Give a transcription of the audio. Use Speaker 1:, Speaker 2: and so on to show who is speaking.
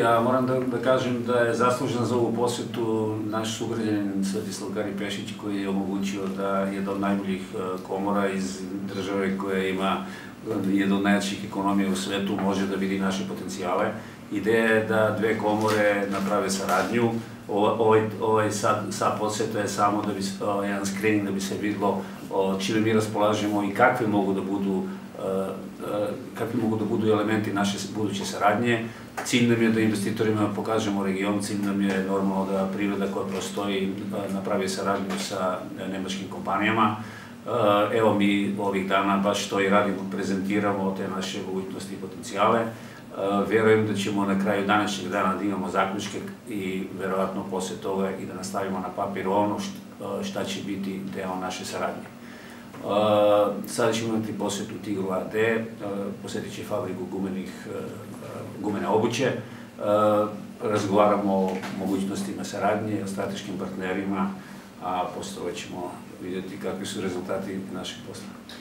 Speaker 1: Ja moram da, da kažem da je zaslužen za ovu posetu naš sugrađanin Svetislav Kari Pešić koji je omogućio da jedna od najboljih e, komora iz države koja ima e, jedna od najjačih ekonomija u svetu može da vidi naše potencijale. Ideja je da dve komore naprave saradnju. Ovaj, ovaj sad, sad poseta je samo da bi, jedan screening da bi se videlo čime mi raspolažemo i kakve mogu da budu kakvi mogu da budu elementi naše buduće saradnje. Cilj nam je da investitorima pokažemo region, cilj nam je normalno da priroda koja prostoji napravi saradnju sa nemačkim kompanijama. Evo mi ovih dana baš to i radimo, prezentiramo te naše mogućnosti i potencijale. Verujem da ćemo na kraju današnjeg dana da imamo zaključke i verovatno posle toga i da nastavimo na papiru ono šta će biti deo naše saradnje. Sada ćemo imati posetu Tigru AD, posetit će fabriku gumene obuće, razgovaramo o mogućnostima saradnje, o strateškim partnerima, a posle ćemo vidjeti kakvi su rezultati našeg posla.